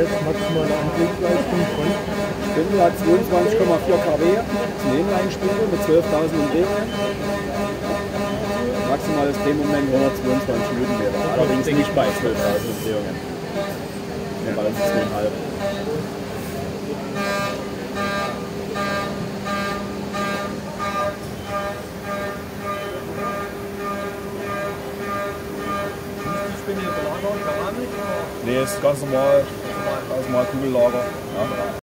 Jetzt maximale Antriebsleistung von Spindel hat 22,4 kW, ist ein Inline-Spindel mit 12.000 Umdrehungen. Maximales Drehmoment 122 Newtonmeter, allerdings nicht bei 12.000 Umdrehungen. Nur bei uns 2,5. Nee, ist ganz normal, ganz normal Kugellager. Ja.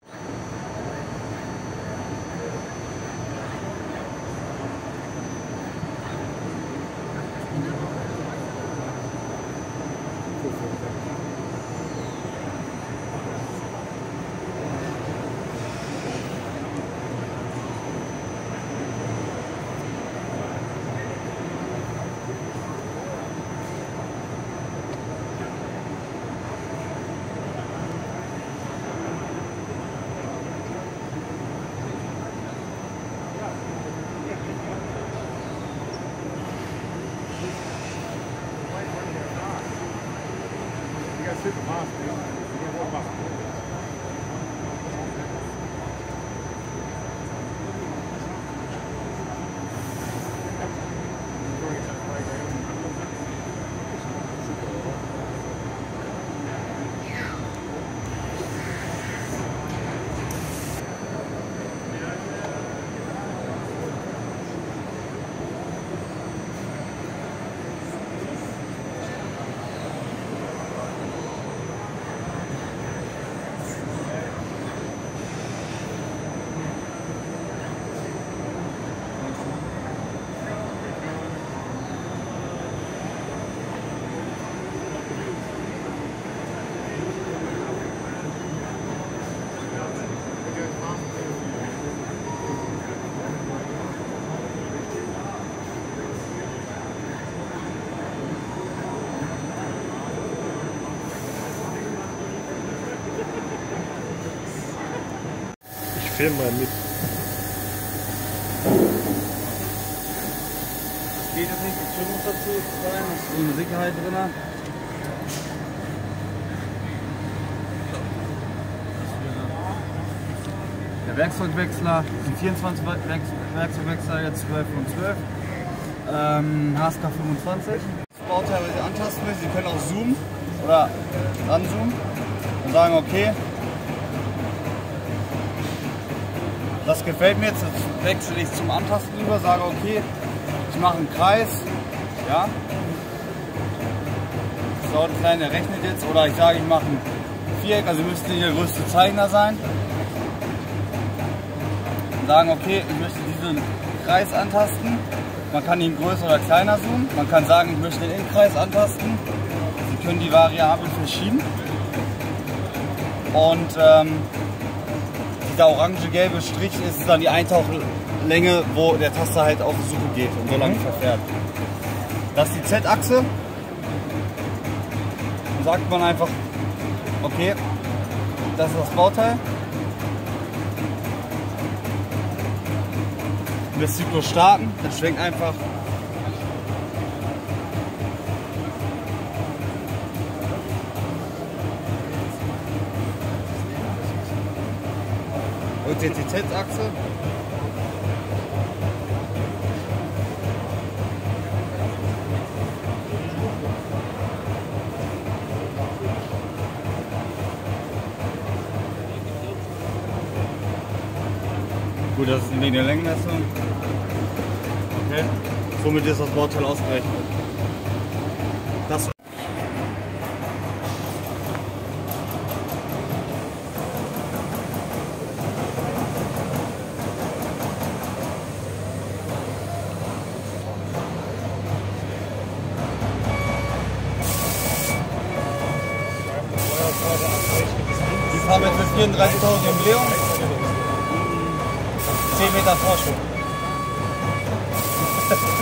quer ser do máximo, hein? Eu vou. Filme mal mit. Geht jetzt nicht, die Tür muss dazu sein, da ist so eine Sicherheit drin. Der Werkzeugwechsler, sind 24 Werk Werkzeugwechsler, jetzt 12 und 12. Ähm, HSK 25. Das Bauteil, was ihr antasten will, Sie können auch zoomen oder ranzoomen und sagen, okay, das gefällt mir jetzt, wechsle ich zum Antasten über, sage, okay, ich mache einen Kreis, ja. Kleiner, der rechnet jetzt, oder ich sage, ich mache ein Viereck, also müsste hier der größte Zeichner sein. Und sagen, okay, ich möchte diesen Kreis antasten. Man kann ihn größer oder kleiner zoomen. Man kann sagen, ich möchte den Innenkreis antasten. Sie können die Variablen verschieben. Und ähm, dieser orange-gelbe Strich ist dann die Eintauchlänge, wo der Taster halt auf die Suche geht und so lange verfährt. Das ist die Z-Achse. Dann sagt man einfach, okay, das ist das Bauteil. Das Zyklus starten, dann schwenkt einfach und die Z-Achse. Gut, das ist der Längenmessung. Okay. Somit ist das Bauteil ausgerechnet. Das damit jetzt mit 34.000 Jubiläum 10 Meter Vorsprung.